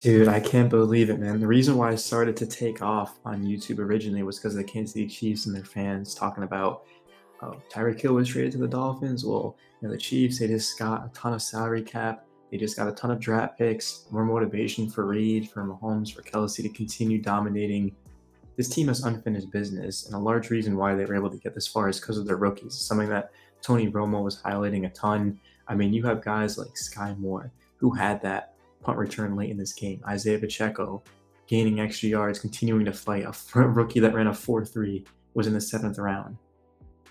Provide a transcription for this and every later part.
Dude, I can't believe it, man. The reason why I started to take off on YouTube originally was because of the Kansas City Chiefs and their fans talking about oh, Tyreek Hill was traded to the Dolphins. Well, you know, the Chiefs, they just got a ton of salary cap. They just got a ton of draft picks, more motivation for Reid, for Mahomes, for Kelce to continue dominating. This team has unfinished business, and a large reason why they were able to get this far is because of their rookies. Something that Tony Romo was highlighting a ton. I mean, you have guys like Sky Moore who had that punt return late in this game. Isaiah Pacheco gaining extra yards, continuing to fight. A rookie that ran a 4 3 was in the seventh round.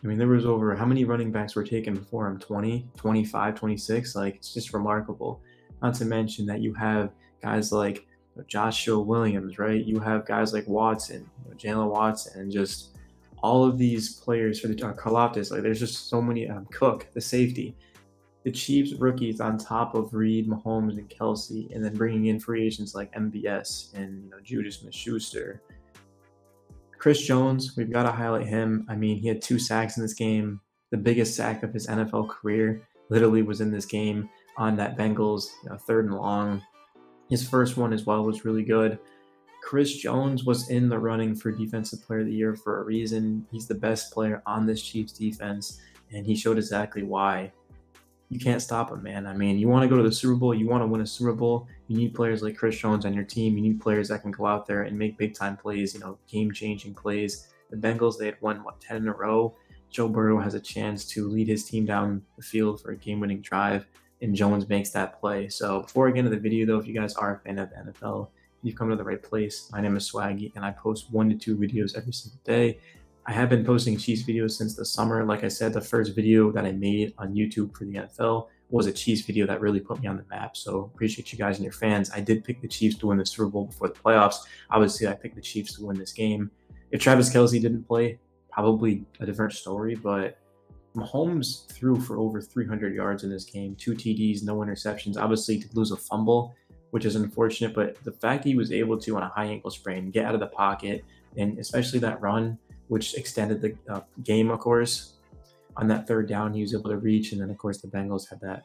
I mean, there was over how many running backs were taken before him? 20, 25, 26? Like, it's just remarkable. Not to mention that you have guys like Joshua Williams, right? You have guys like Watson, you know, Jaylen Watson, and just all of these players for the uh. Like, there's just so many. Um, Cook, the safety the Chiefs rookies on top of Reid, Mahomes, and Kelce, and then bringing in free agents like MVS and you know Juju Smith-Schuster. Chris Jones, we've got to highlight him. I mean, he had two sacks in this game. The biggest sack of his NFL career literally was in this game on that Bengals you know, third and long. His first one as well was really good. Chris Jones was in the running for Defensive Player of the Year for a reason. He's the best player on this Chiefs defense, and he showed exactly why you can't stop him, man. I mean, you want to go to the Super Bowl, you want to win a Super Bowl, you need players like Chris Jones on your team. You need players that can go out there and make big time plays, you know, game changing plays. The Bengals, they had won, what, 10 in a row. Joe Burrow has a chance to lead his team down the field for a game winning drive, and Jones makes that play. So before I get into the video, though, if you guys are a fan of the NFL, you've come to the right place. My name is Swaggy, and I post one to two videos every single day. I have been posting Chiefs videos since the summer. Like I said, the first video that I made on YouTube for the NFL was a Chiefs video that really put me on the map. So appreciate you guys and your fans. I did pick the Chiefs to win the Super Bowl before the playoffs. Obviously, I picked the Chiefs to win this game. If Travis Kelce didn't play, probably a different story. But Mahomes threw for over 300 yards in this game, two TDs, no interceptions. Obviously, to lose a fumble, which is unfortunate. But the fact he was able to, on a high ankle sprain, get out of the pocket, and especially that run which extended the uh, game, of course. On that third down, he was able to reach, and then of course the Bengals had that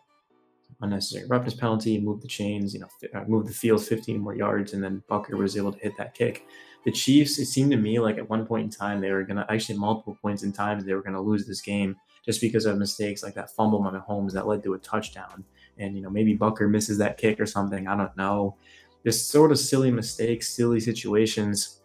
unnecessary roughness penalty, moved the chains, you know, uh, moved the field 15 more yards, and then Butker was able to hit that kick. The Chiefs, it seemed to me like at one point in time they were gonna actually multiple points in time they were gonna lose this game just because of mistakes like that fumble by Mahomes that led to a touchdown, and you know maybe Butker misses that kick or something. I don't know. Just sort of silly mistakes, silly situations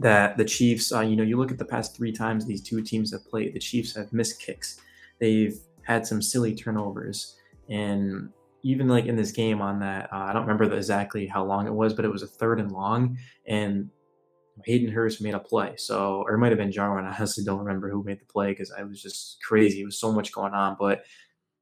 that the Chiefs, uh, you know, you look at the past three times these two teams have played, the Chiefs have missed kicks. They've had some silly turnovers. And even like in this game on that, uh, I don't remember exactly how long it was, but it was a third and long. And Hayden Hurst made a play. So, or it might have been Jarwin. I honestly don't remember who made the play because I was just crazy. It was so much going on. But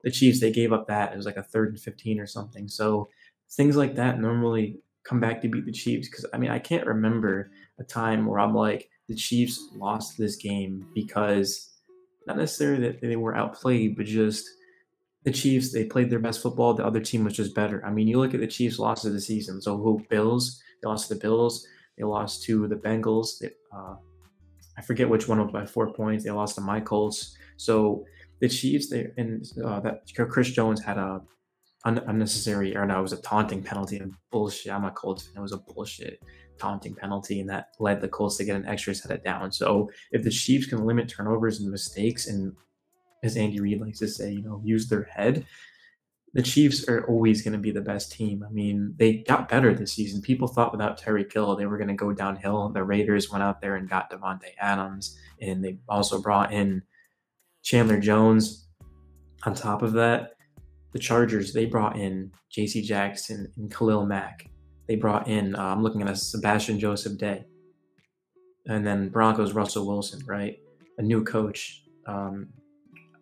the Chiefs, they gave up that. It was like a third and 15 or something. So things like that normally come back to beat the Chiefs. Because, I mean, I can't remember a time where I'm like, the Chiefs lost this game because not necessarily that they were outplayed, but just the Chiefs, they played their best football. The other team was just better. I mean, you look at the Chiefs' losses of the season. So, who? Bills. They lost to the Bills. They lost to the Bengals. They, uh, I forget which one was by four points. They lost to my Colts. So, the Chiefs, they and uh, that Chris Jones had a un- unnecessary, or no, it was a taunting penalty and bullshit. I'm a Colts fan. It was a bullshit taunting penalty, and that led the Colts to get an extra set it down. So if the Chiefs can limit turnovers and mistakes, and as Andy Reid likes to say, you know, use their head, the Chiefs are always going to be the best team. I mean, they got better this season. People thought without Tyreek Hill they were going to go downhill. The Raiders went out there and got Davante Adams, and they also brought in Chandler Jones. On top of that, the Chargers they brought in J.C. Jackson and Khalil Mack they brought in, uh, I'm looking at a Sebastian Joseph Day. And then Broncos, Russell Wilson, right? A new coach. Um,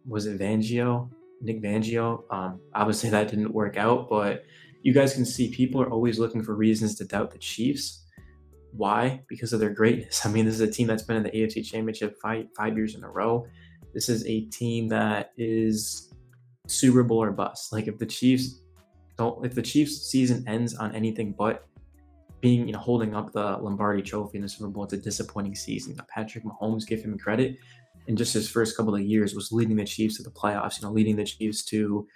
was it Fangio? Nick Fangio? Um, obviously, that didn't work out, but you guys can see people are always looking for reasons to doubt the Chiefs. Why? Because of their greatness. I mean, this is a team that's been in the AFC Championship five, five years in a row. This is a team that is Super Bowl or bust. Like, if the Chiefs don't if the Chiefs season ends on anything but being you know holding up the Lombardi Trophy in the Super Bowl, it's a disappointing season. Patrick Mahomes, give him credit, in just his first couple of years was leading the Chiefs to the playoffs. You know, leading the Chiefs to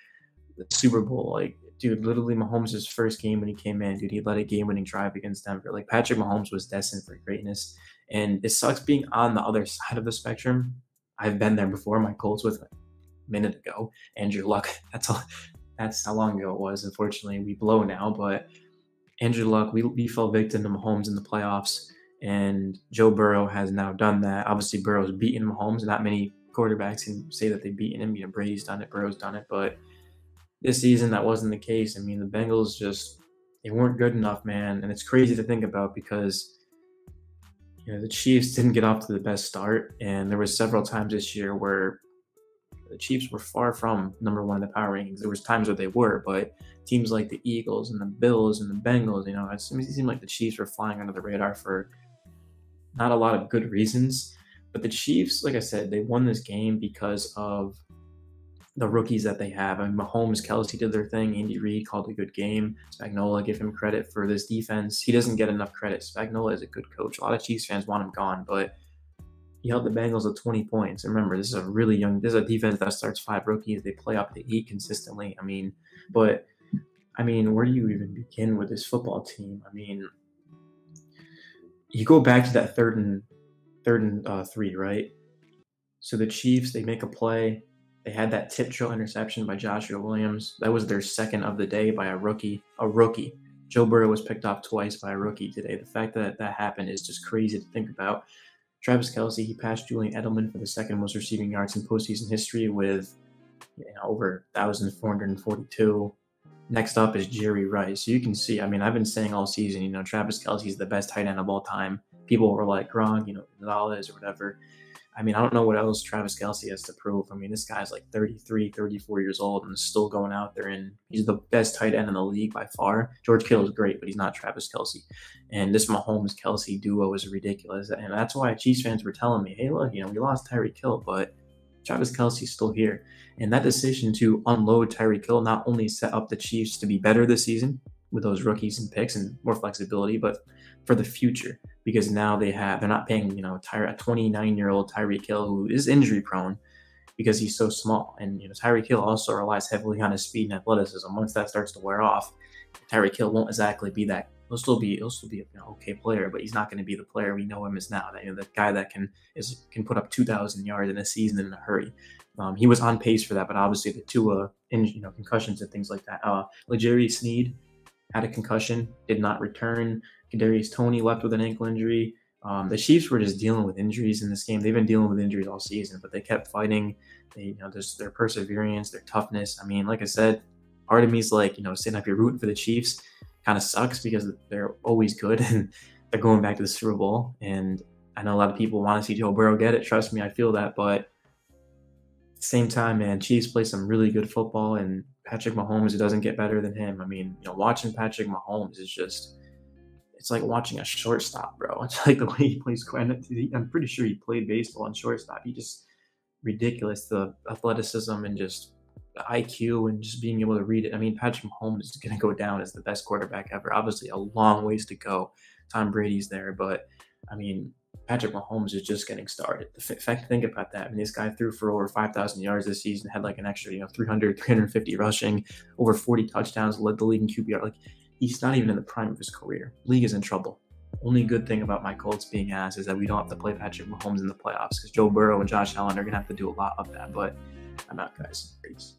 the Super Bowl. Like dude, literally Mahomes' first game when he came in, dude, he led a game-winning drive against Denver. Like Patrick Mahomes was destined for greatness, and it sucks being on the other side of the spectrum. I've been there before. My Colts with a minute ago. Andrew Luck. That's all. That's how long ago it was. Unfortunately, we blow now, but Andrew Luck, we, we fell victim to Mahomes in the playoffs, and Joe Burrow has now done that. Obviously, Burrow's beaten Mahomes. Not many quarterbacks can say that they've beaten him. You know, Brady's done it, Burrow's done it, but this season that wasn't the case. I mean, the Bengals just they weren't good enough, man, and it's crazy to think about because you know the Chiefs didn't get off to the best start, and there was several times this year where the Chiefs were far from number one in the power rankings. There was times where they were, but teams like the Eagles and the Bills and the Bengals, you know, it seemed like the Chiefs were flying under the radar for not a lot of good reasons. But the Chiefs, like I said, they won this game because of the rookies that they have. I mean, Mahomes, Kelce did their thing. Andy Reid called a good game. Spagnuolo, give him credit for this defense. He doesn't get enough credit. Spagnuolo is a good coach. A lot of Chiefs fans want him gone, but he held the Bengals to 20 points. And remember, this is a really young, this is a defense that starts five rookies. They play up to eight consistently. I mean, but I mean, where do you even begin with this football team? I mean, you go back to that third and third and uh, three, right? So the Chiefs, they make a play. They had that tip drill interception by Joshua Williams. That was their second of the day by a rookie. A rookie. Joe Burrow was picked off twice by a rookie today. The fact that that happened is just crazy to think about. Travis Kelce, he passed Julian Edelman for the second most receiving yards in postseason history with you know, over 1,442. Next up is Jerry Rice. So you can see, I mean, I've been saying all season, you know, Travis Kelce is the best tight end of all time. People were like, Gronk, you know, Gonzalez or whatever. I mean, I don't know what else Travis Kelce has to prove. I mean, this guy's like 33, 34 years old and still going out there, and he's the best tight end in the league by far. George Kittle is great, but he's not Travis Kelce. And this Mahomes Kelce duo is ridiculous. And that's why Chiefs fans were telling me, hey, look, you know, we lost Tyreek Hill, but Travis Kelce's still here. And that decision to unload Tyreek Hill not only set up the Chiefs to be better this season with those rookies and picks and more flexibility, but for the future because now they have they're not paying you know Tyre, a 29 year old Tyreek Hill who is injury prone because he's so small and you know Tyreek Hill also relies heavily on his speed and athleticism. Once that starts to wear off, Tyreek Hill won't exactly be that. He'll still be he'll still be an okay player, but he's not going to be the player we know him as now. That you know, the guy that can is can put up 2,000 yards in a season in a hurry. Um, he was on pace for that, but obviously the two uh, in, you know concussions and things like that. Uh, L'Jarius Sneed had a concussion, did not return. Kadarius Toney left with an ankle injury. Um, the Chiefs were just dealing with injuries in this game. They've been dealing with injuries all season, but they kept fighting. They, you know, just their perseverance, their toughness. I mean, like I said, part of me is like, you know, sitting up here rooting for the Chiefs kind of sucks because they're always good and they're going back to the Super Bowl. And I know a lot of people want to see Joe Burrow get it. Trust me, I feel that. But same time, man, Chiefs play some really good football, and Patrick Mahomes, it doesn't get better than him. I mean, you know, watching Patrick Mahomes is just it's like watching a shortstop, bro. It's like the way he plays. I'm pretty sure he played baseball on shortstop. He just ridiculous the athleticism and just the IQ and just being able to read it. I mean, Patrick Mahomes is going to go down as the best quarterback ever. Obviously, a long ways to go. Tom Brady's there, but I mean, Patrick Mahomes is just getting started. The fact, think about that. I mean, this guy threw for over 5,000 yards this season, had like an extra, you know, 300, 350 rushing, over 40 touchdowns, led the league in QBR. Like, he's not even in the prime of his career. League is in trouble. Only good thing about my Colts being ass is that we don't have to play Patrick Mahomes in the playoffs because Joe Burrow and Josh Allen are gonna have to do a lot of that. But I'm out, guys. Peace.